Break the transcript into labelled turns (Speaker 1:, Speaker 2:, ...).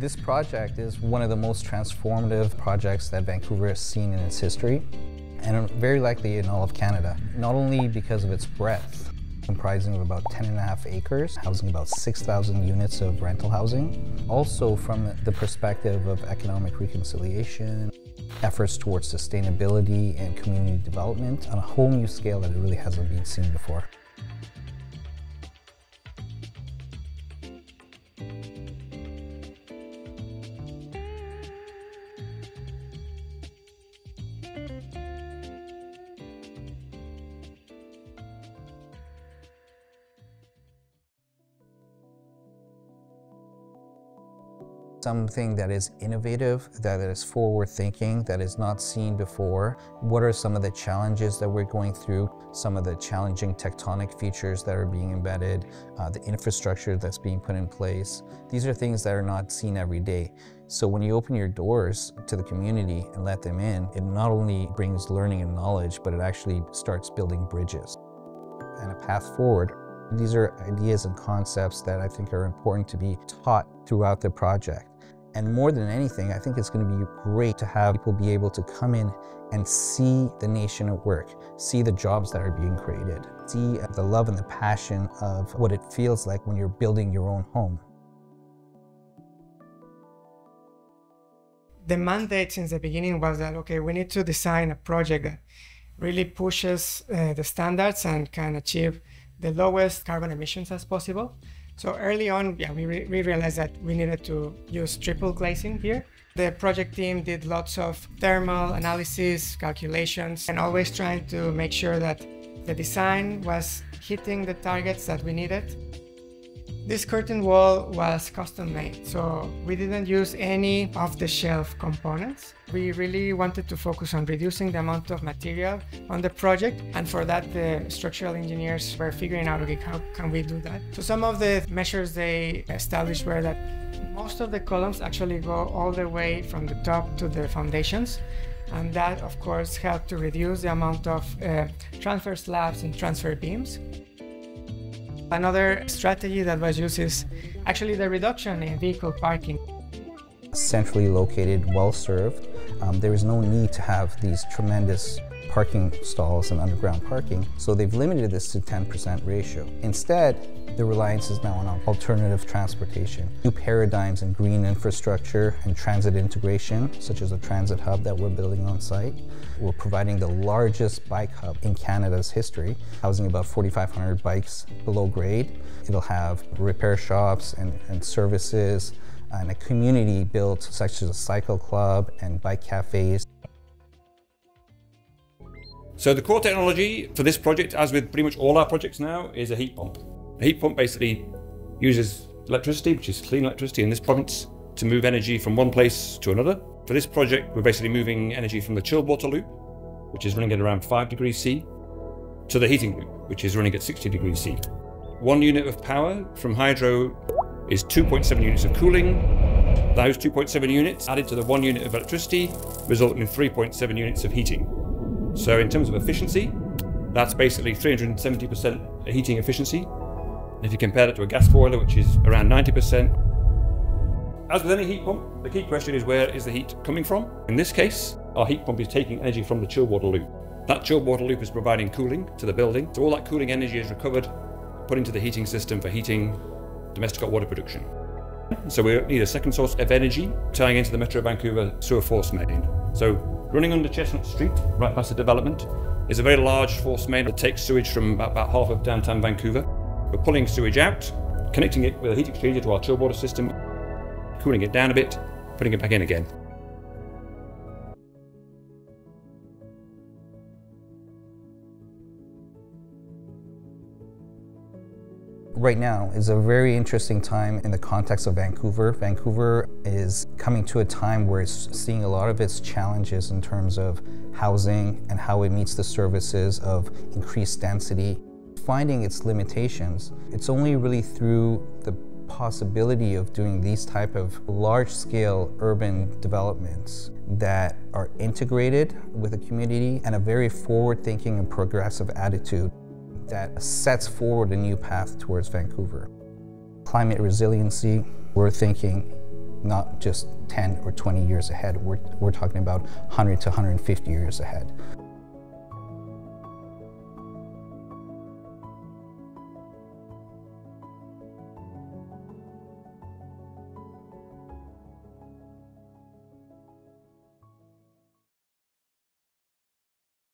Speaker 1: This project is one of the most transformative projects that Vancouver has seen in its history, and very likely in all of Canada. Not only because of its breadth, comprising of about 10 and a half acres, housing about 6,000 units of rental housing. Also from the perspective of economic reconciliation, efforts towards sustainability and community development on a whole new scale that it really hasn't been seen before. Something that is innovative, that is forward thinking, that is not seen before. What are some of the challenges that we're going through? Some of the challenging tectonic features that are being embedded, uh, the infrastructure that's being put in place. These are things that are not seen every day. So when you open your doors to the community and let them in, it not only brings learning and knowledge, but it actually starts building bridges and a path forward these are ideas and concepts that I think are important to be taught throughout the project. And more than anything, I think it's going to be great to have people be able to come in and see the nation at work, see the jobs that are being created, see the love and the passion of what it feels like when you're building your own home.
Speaker 2: The mandate since the beginning was that, okay, we need to design a project that really pushes uh, the standards and can achieve the lowest carbon emissions as possible. So early on, yeah, we, re we realized that we needed to use triple glazing here. The project team did lots of thermal analysis, calculations, and always trying to make sure that the design was hitting the targets that we needed. This curtain wall was custom made, so we didn't use any off-the-shelf components. We really wanted to focus on reducing the amount of material on the project, and for that the structural engineers were figuring out, okay, how can we do that? So some of the measures they established were that most of the columns actually go all the way from the top to the foundations, and that of course helped to reduce the amount of uh, transfer slabs and transfer beams. Another strategy that was used is actually the reduction in vehicle parking.
Speaker 1: Centrally located, well served, um, there is no need to have these tremendous parking stalls and underground parking, so they've limited this to 10% ratio. Instead, the reliance is now on alternative transportation, new paradigms in green infrastructure and transit integration, such as a transit hub that we're building on site. We're providing the largest bike hub in Canada's history, housing about 4,500 bikes below grade. It'll have repair shops and, and services, and a community built such as a cycle club and bike cafes.
Speaker 3: So the core technology for this project, as with pretty much all our projects now, is a heat pump. A heat pump basically uses electricity, which is clean electricity in this province, to move energy from one place to another. For this project, we're basically moving energy from the chilled water loop, which is running at around 5 degrees C, to the heating loop, which is running at 60 degrees C. One unit of power from hydro is 2.7 units of cooling. Those 2.7 units added to the one unit of electricity result in 3.7 units of heating. So in terms of efficiency, that's basically 370% heating efficiency. If you compare that to a gas boiler, which is around 90%, as with any heat pump, the key question is where is the heat coming from? In this case, our heat pump is taking energy from the chilled water loop. That chilled water loop is providing cooling to the building, so all that cooling energy is recovered, put into the heating system for heating domestic hot water production. So we need a second source of energy tying into the Metro Vancouver sewer force main. So Running under Chestnut Street, right past the development, is a very large force main that takes sewage from about, about half of downtown Vancouver. We're pulling sewage out, connecting it with a heat exchanger to our chill water system, cooling it down a bit, putting it back in again.
Speaker 1: Right now is a very interesting time in the context of Vancouver. Vancouver is coming to a time where it's seeing a lot of its challenges in terms of housing and how it meets the services of increased density. Finding its limitations, it's only really through the possibility of doing these type of large-scale urban developments that are integrated with the community and a very forward-thinking and progressive attitude that sets forward a new path towards Vancouver. Climate resiliency, we're thinking not just 10 or 20 years ahead. We're, we're talking about 100 to 150 years ahead.